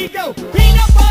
Eagle, Pina